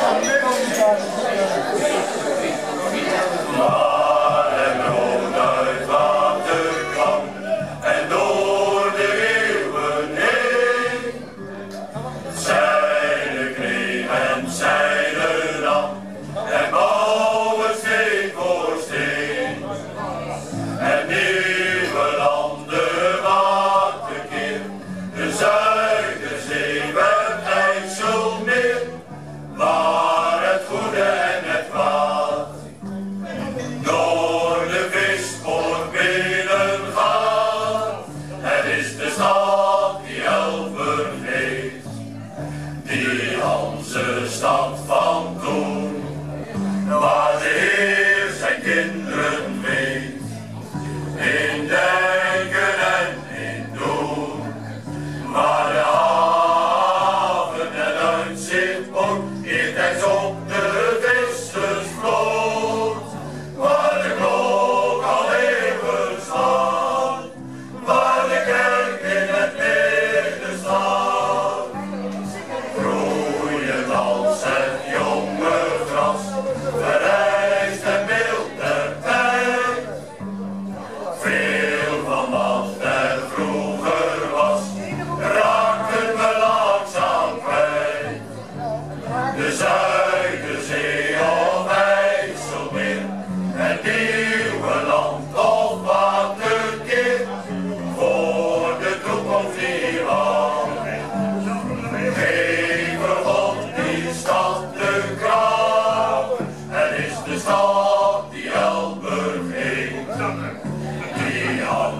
담배가 운전하는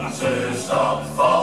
dances stop falling.